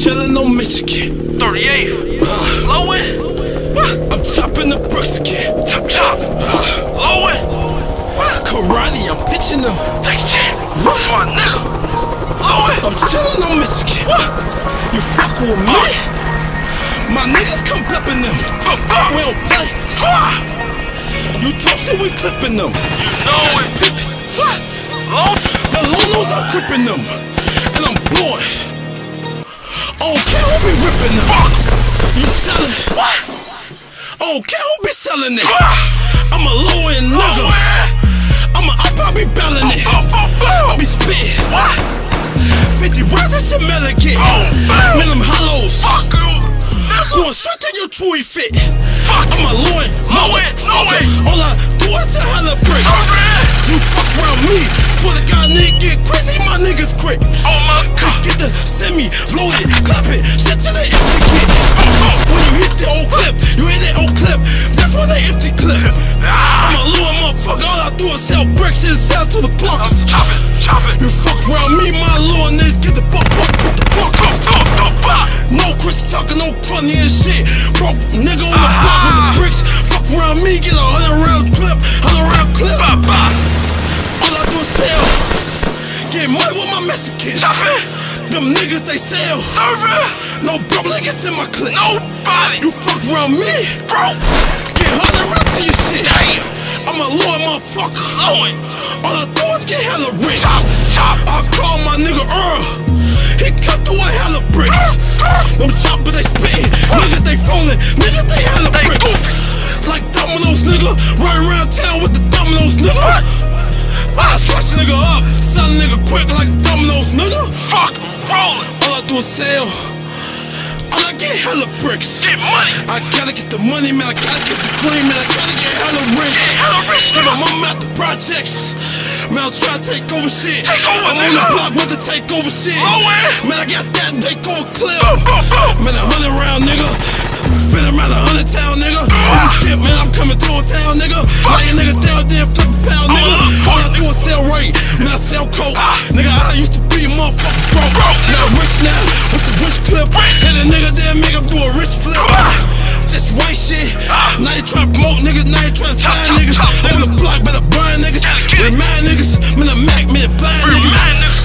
chillin' on Michigan. 38. Uh. Low end. What? I'm chopping the bricks again. Chop chop. Uh. Low end. What? Karate, I'm pitching them. Take a chance. That's my nigga. Low end. I'm chillin' on Michigan. You fuck with me? My niggas come clipping them. We don't play. You talk shit, we clipping them. You know it. Pip. What? Low. The lolos, I'm gripping them. And I'm blowing. Okay, who be ripping them? You sellin'? What? Okay, who be selling it? I'm a end nigga. I'm a, I probably bellin' it. Boom, boom, I boom. be spit. What? 50 rounds at your melon Oh, boom. Man, them hollows. Fuck you. Going straight to your chewy fit. Fuck. I'm a low end. Low end, low motherfucker. end. All I do is a hella bricks. You fuck around me. Swear to God, nigga, get crazy. My niggas quick. Oh my god. The blow it, clap it, shit to the empty clip. Uh-huh. When you hit the old clip, you hit that old clip. That's for the empty clip. I'm a little motherfucker. All I do is sell bricks and sell to the blockers. Chop it. Chop it. You fuck around me, my little niggas get the buck, buck, buck, the buckers. No Chris Tucker, no funny and shit. Broke nigga on the block with the ah. bricks. Fuck around me, get a hundred round clip, hundred round clip. All I do is sell. Get money with my Mexicans. Chop it. Them niggas they sell. Server. No broke niggas in my clique. Nobody. You fuck around me, Bro. get hundred rounds to your shit. Damn. I'm a loyal motherfucker. End. All I do is get hella rich. Chop. Chop. I call my nigga Earl. He cut through a hella bricks. Them choppers they spittin', niggas they fallin', niggas they hella They bricks. goofy. Like dominoes, nigga, running around town with the dominoes, nigga. What? I flush a nigga up, sell All I do is sell. All I get hella bricks. Get money. I gotta get the money, man. I gotta get the cream, man. I gotta get hella rich. Hella rich. Get my mama out the projects. Man, I'm trying to take over shit. Take over, I'm on the block with the take over shit. Man, I got that and take over clip. Boom, boom, boom. Man, a hundred round, nigga. Spin around a hundred town, nigga. The skip, man, I'm coming to a town, nigga. Lay a nigga down, damn, flip a pound, nigga. All I do is sell right. Man, I sell coke. Ah. Nigga, I used to be a motherfucker broke. Broke, Now I'm rich now rich clip. Hit a nigga there, make him do a rich flip. Just white shit. Now you try to promote niggas, now you try to sign niggas. I'm on the block, better burn niggas. Remind niggas. Man, the Mac, man, blind niggas.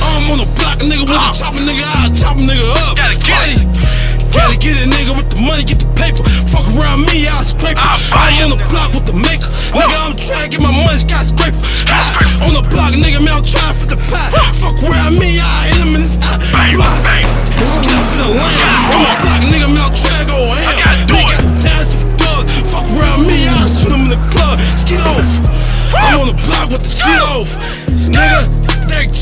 I'm on the block, nigga, with the chopper nigga. I chop a nigga up. Gotta get it. Gotta get it, nigga, with the money, get the paper. Fuck around me, I'll scrape it. I'll I'm on the block with the maker. Nigga, I'm trying to get my money. Ha, Skyscraper. on the block, nigga, man, I'm trying for the pot. Fuck around me, I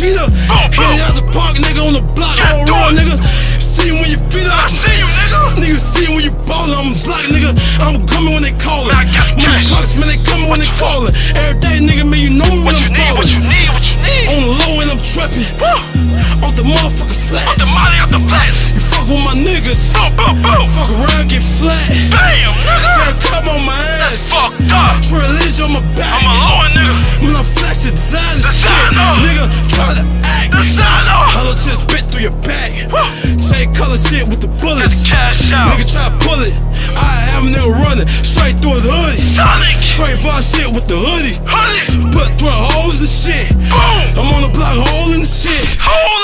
Cheetah. Oh, boom, Hit it out the park, nigga, on the block. Gotta All it. nigga. See him when you feet up. I see you, nigga. Niggas see when you ballin', I'm block, nigga. I'm coming when they callin'. Man, I got Man, cash. clocks, man, they coming when they callin'. Every day, nigga, man, you know me when What you I'm need? What you need? What you need? On the low end, I'm trappin'. Woo. Off the motherfucking flats. Off the molly, off the flats. You fuck with my niggas. Boom, boom, boom. Fuck around, get flat. Bam, nigga. Fair come on my ass. Fucked up. Religion on my back. I'm nigga shit design and shit. Nigga, try to act. Hollow tip spit through your back. Chain color shit with the bullets. Nigga try to pull it. I am nigga running straight through his hoodie. Sonic. Trayvon shit with the hoodie. Hoodie. Put through holes and shit. Boom. I'm on the block hole in the shit. Hole